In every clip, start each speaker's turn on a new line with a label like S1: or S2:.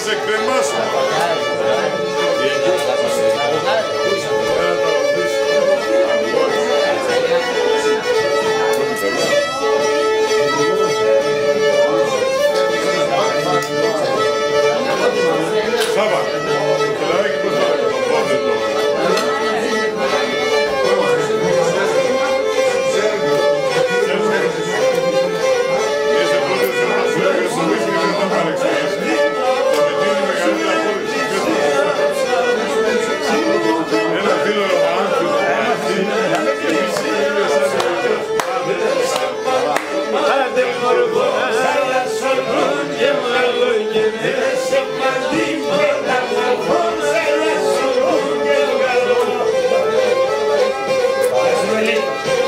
S1: José
S2: Cremas.
S3: पहले।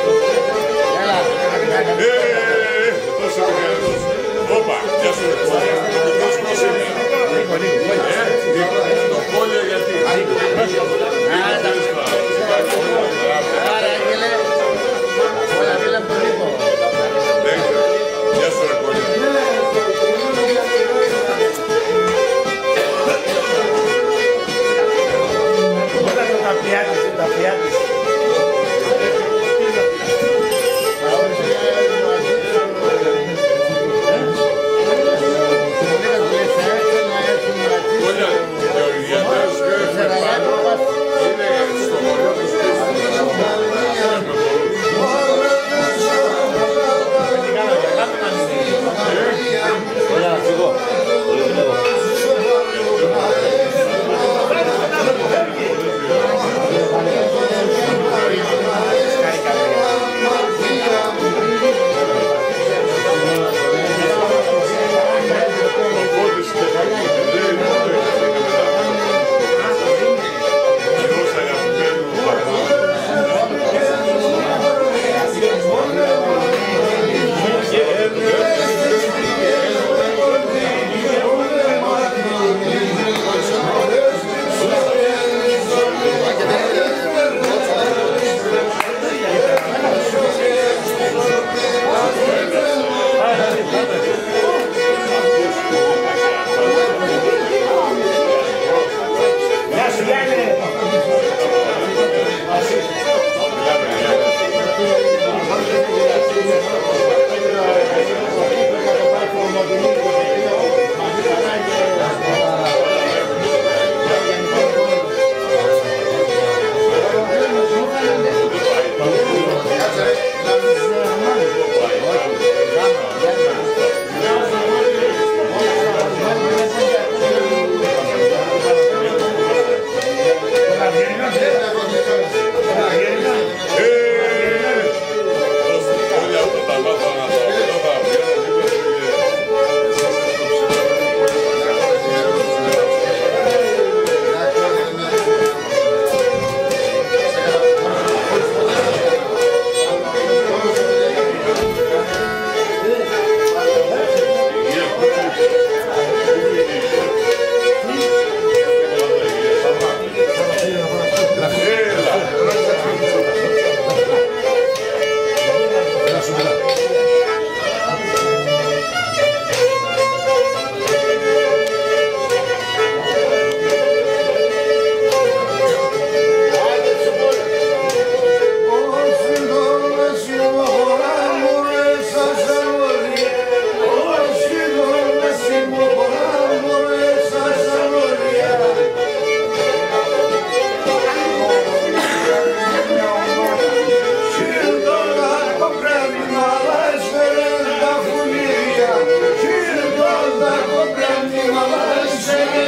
S4: say